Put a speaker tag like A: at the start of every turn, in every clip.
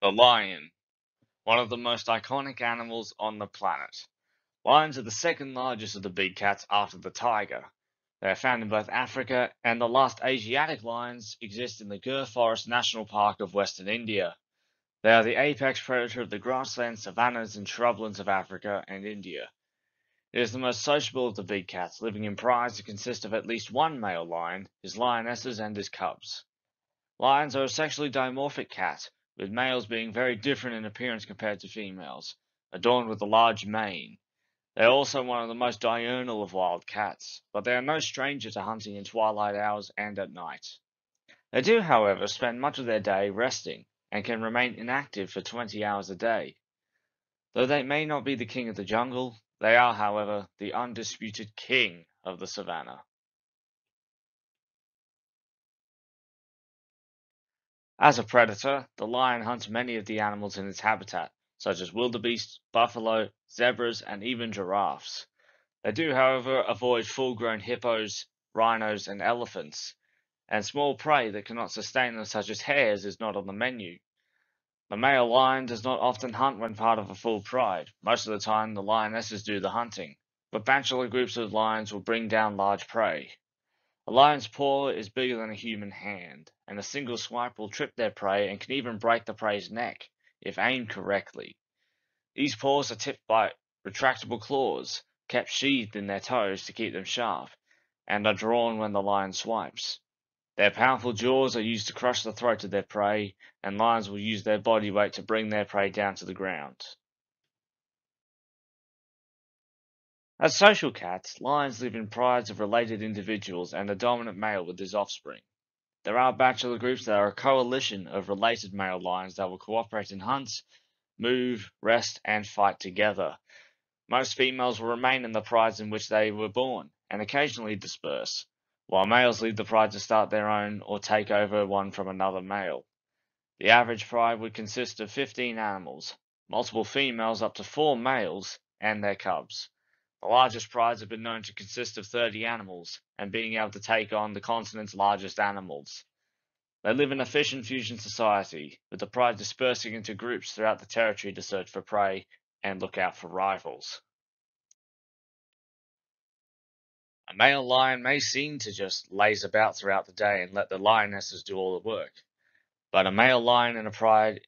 A: The lion, one of the most iconic animals on the planet. Lions are the second largest of the big cats after the tiger. They are found in both Africa and the last Asiatic lions exist in the Gir Forest National Park of Western India. They are the apex predator of the grasslands, savannas and shrublands of Africa and India. It is the most sociable of the big cats, living in prides that consist of at least one male lion, his lionesses and his cubs. Lions are a sexually dimorphic cat with males being very different in appearance compared to females, uh, adorned with a large mane. They are also one of the most diurnal of wild cats, but they are no stranger to hunting in twilight hours and at night. They do, however, spend much of their day resting, and can remain inactive for 20 hours a day. Though they may not be the king of the jungle, they are, however, the undisputed king of the savannah. As a predator, the lion hunts many of the animals in its habitat, such as wildebeest, buffalo, zebras, and even giraffes. They do, however, avoid full-grown hippos, rhinos, and elephants, and small prey that cannot sustain them such as hares is not on the menu. The male lion does not often hunt when part of a full pride. Most of the time the lionesses do the hunting, but bachelor groups of lions will bring down large prey. A lion's paw is bigger than a human hand, and a single swipe will trip their prey and can even break the prey's neck, if aimed correctly. These paws are tipped by retractable claws, kept sheathed in their toes to keep them sharp, and are drawn when the lion swipes. Their powerful jaws are used to crush the throat of their prey, and lions will use their body weight to bring their prey down to the ground. As social cats, lions live in prides of related individuals and a dominant male with his offspring. There are bachelor groups that are a coalition of related male lions that will cooperate in hunts, move, rest, and fight together. Most females will remain in the prides in which they were born, and occasionally disperse, while males leave the pride to start their own or take over one from another male. The average pride would consist of 15 animals, multiple females up to 4 males, and their cubs. The largest prides have been known to consist of 30 animals, and being able to take on the continent's largest animals. They live in a fission-fusion society, with the pride dispersing into groups throughout the territory to search for prey and look out for rivals. A male lion may seem to just laze about throughout the day and let the lionesses do all the work, but a male lion in a pride,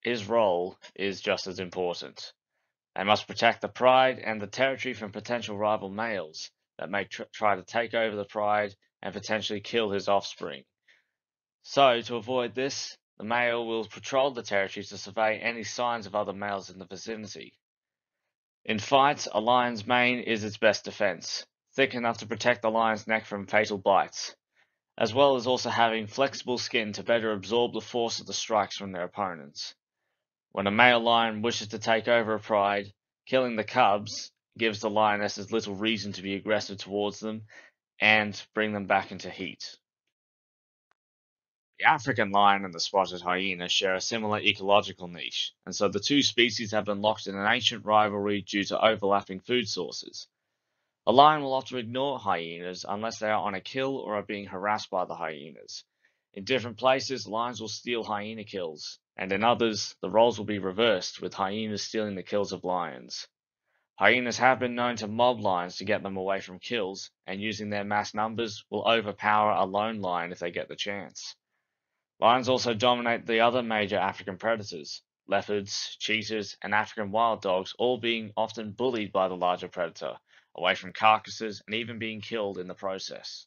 A: his role is just as important. They must protect the pride and the territory from potential rival males that may tr try to take over the pride and potentially kill his offspring. So, to avoid this, the male will patrol the territory to survey any signs of other males in the vicinity. In fights, a lion's mane is its best defense, thick enough to protect the lion's neck from fatal bites, as well as also having flexible skin to better absorb the force of the strikes from their opponents. When a male lion wishes to take over a pride, killing the cubs gives the lionesses little reason to be aggressive towards them and bring them back into heat. The African lion and the spotted hyena share a similar ecological niche, and so the two species have been locked in an ancient rivalry due to overlapping food sources. A lion will often ignore hyenas unless they are on a kill or are being harassed by the hyenas. In different places, lions will steal hyena kills, and in others, the roles will be reversed, with hyenas stealing the kills of lions. Hyenas have been known to mob lions to get them away from kills, and using their mass numbers will overpower a lone lion if they get the chance. Lions also dominate the other major African predators, leopards, cheetahs, and African wild dogs, all being often bullied by the larger predator, away from carcasses, and even being killed in the process.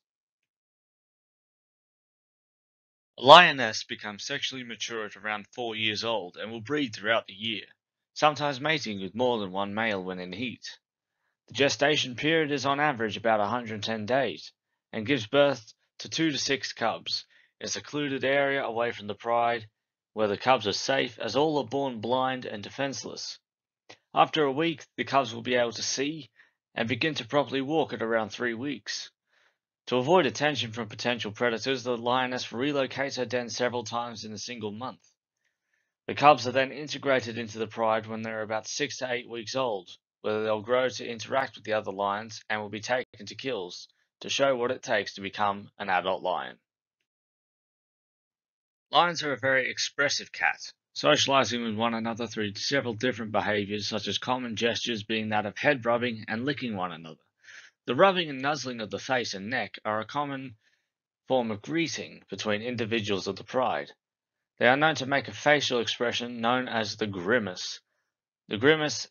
A: A lioness becomes sexually mature at around 4 years old and will breed throughout the year, sometimes mating with more than one male when in heat. The gestation period is on average about 110 days and gives birth to 2 to 6 cubs in a secluded area away from the pride where the cubs are safe as all are born blind and defenseless. After a week, the cubs will be able to see and begin to properly walk at around 3 weeks. To avoid attention from potential predators, the lioness relocates her den several times in a single month. The cubs are then integrated into the pride when they're about 6 to 8 weeks old, where they'll grow to interact with the other lions and will be taken to kills to show what it takes to become an adult lion. Lions are a very expressive cat, socializing with one another through several different behaviors, such as common gestures being that of head rubbing and licking one another. The rubbing and nuzzling of the face and neck are a common form of greeting between individuals of the pride. They are known to make a facial expression known as the grimace. The grimace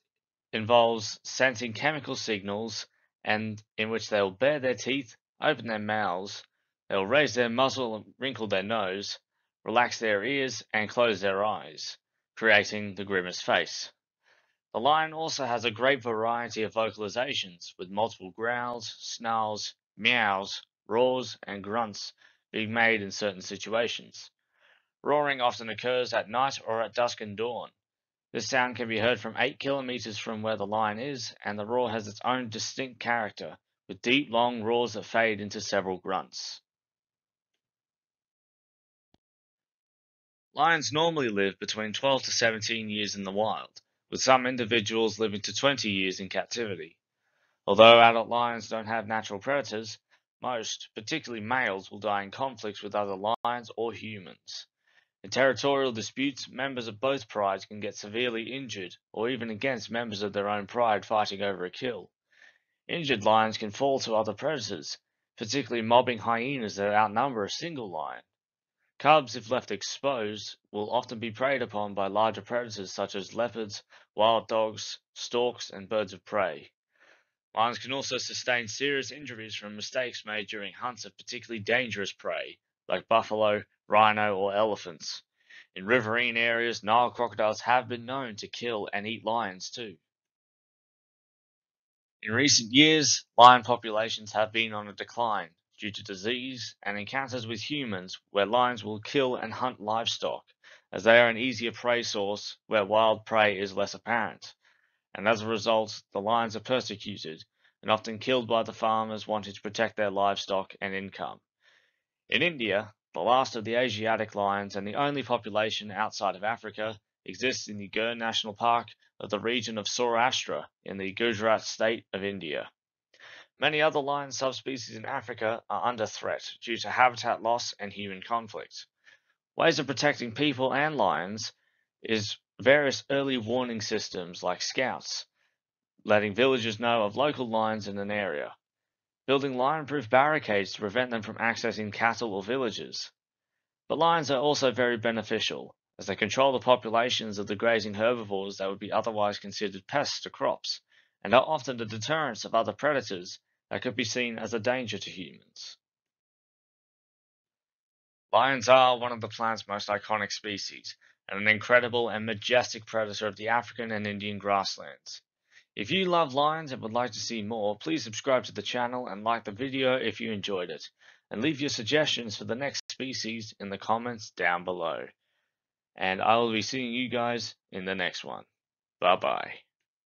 A: involves sensing chemical signals and in which they will bare their teeth, open their mouths, they will raise their muzzle and wrinkle their nose, relax their ears, and close their eyes, creating the grimace face. The lion also has a great variety of vocalizations, with multiple growls, snarls, meows, roars, and grunts being made in certain situations. Roaring often occurs at night or at dusk and dawn. This sound can be heard from 8 kilometers from where the lion is, and the roar has its own distinct character, with deep, long roars that fade into several grunts. Lions normally live between 12 to 17 years in the wild, with some individuals living to 20 years in captivity. Although adult lions don't have natural predators, most, particularly males, will die in conflicts with other lions or humans. In territorial disputes, members of both prides can get severely injured, or even against members of their own pride fighting over a kill. Injured lions can fall to other predators, particularly mobbing hyenas that outnumber a single lion. Cubs, if left exposed, will often be preyed upon by larger predators such as leopards, wild dogs, storks, and birds of prey. Lions can also sustain serious injuries from mistakes made during hunts of particularly dangerous prey, like buffalo, rhino, or elephants. In riverine areas, Nile crocodiles have been known to kill and eat lions too. In recent years, lion populations have been on a decline, due to disease and encounters with humans where lions will kill and hunt livestock, as they are an easier prey source where wild prey is less apparent. And as a result, the lions are persecuted and often killed by the farmers wanting to protect their livestock and income. In India, the last of the Asiatic lions and the only population outside of Africa exists in the Gir National Park of the region of Saurashtra in the Gujarat state of India. Many other lion subspecies in Africa are under threat due to habitat loss and human conflict. Ways of protecting people and lions is various early warning systems like scouts, letting villagers know of local lions in an area, building lion-proof barricades to prevent them from accessing cattle or villages. But lions are also very beneficial, as they control the populations of the grazing herbivores that would be otherwise considered pests to crops, and are often the deterrents of other predators that could be seen as a danger to humans. Lions are one of the plant's most iconic species, and an incredible and majestic predator of the African and Indian grasslands. If you love lions and would like to see more, please subscribe to the channel and like the video if you enjoyed it, and leave your suggestions for the next species in the comments down below. And I will be seeing you guys in the next one. Bye bye.